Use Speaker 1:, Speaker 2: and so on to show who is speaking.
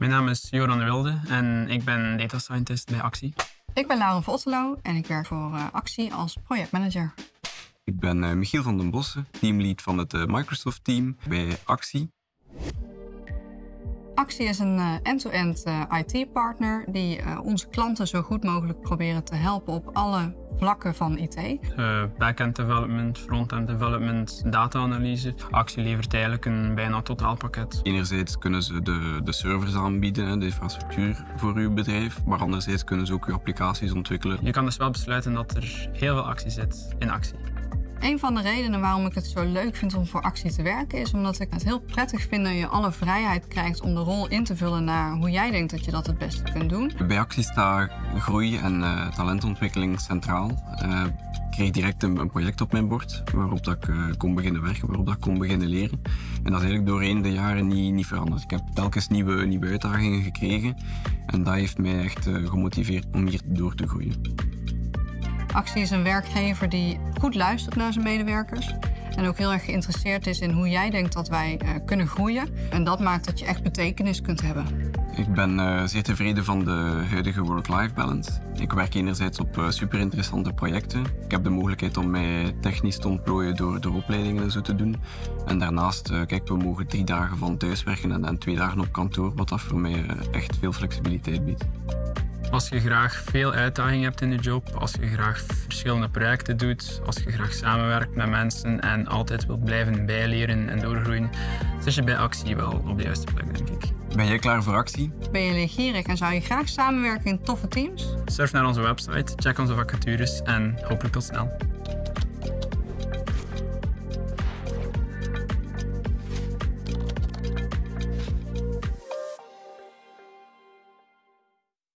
Speaker 1: Mijn naam is Joran de Wilde en ik ben data scientist bij Actie.
Speaker 2: Ik ben Lauren Votelo en ik werk voor uh, Actie als projectmanager.
Speaker 3: Ik ben uh, Michiel van den Bossen, teamlead van het uh, Microsoft-team bij Actie.
Speaker 2: Actie is een end-to-end IT-partner die onze klanten zo goed mogelijk proberen te helpen op alle vlakken van IT.
Speaker 1: Uh, backend development, frontend development, data-analyse. Actie levert eigenlijk een bijna totaalpakket.
Speaker 3: Enerzijds kunnen ze de, de servers aanbieden, de infrastructuur voor uw bedrijf, maar anderzijds kunnen ze ook uw applicaties ontwikkelen.
Speaker 1: Je kan dus wel besluiten dat er heel veel actie zit in actie.
Speaker 2: Een van de redenen waarom ik het zo leuk vind om voor actie te werken, is omdat ik het heel prettig vind dat je alle vrijheid krijgt om de rol in te vullen naar hoe jij denkt dat je dat het beste kunt doen.
Speaker 3: Bij actie staat groei en uh, talentontwikkeling centraal. Uh, ik kreeg direct een, project op mijn bord waarop dat ik uh, kon beginnen werken, waarop dat ik kon beginnen leren. En dat is eigenlijk doorheen de jaren niet, niet veranderd. Ik heb telkens nieuwe, nieuwe uitdagingen gekregen en dat heeft mij echt gemotiveerd om hier door te groeien.
Speaker 2: Actie is een werkgever die goed luistert naar zijn medewerkers. En ook heel erg geïnteresseerd is in hoe jij denkt dat wij uh, kunnen groeien. En dat maakt dat je echt betekenis kunt hebben.
Speaker 3: Ik ben uh, zeer tevreden van de huidige work-life balance. Ik werk enerzijds op uh, super interessante projecten. Ik heb de mogelijkheid om mij technisch te ontplooien door, door opleidingen en zo te doen. En daarnaast, kijk, we mogen drie dagen van thuis werken en, en twee dagen op kantoor, wat dat voor mij echt veel flexibiliteit biedt.
Speaker 1: Als je graag veel uitdaging hebt in je job, als je graag verschillende projecten doet, als je graag samenwerkt met mensen en altijd wilt blijven bijleren en doorgroeien, zit je bij actie wel op de juiste plek, denk ik.
Speaker 3: Ben jij klaar voor actie?
Speaker 2: Ben je leergierig en zou je graag samenwerken in toffe teams?
Speaker 1: Surf naar onze website, check onze vacatures en hopelijk tot snel.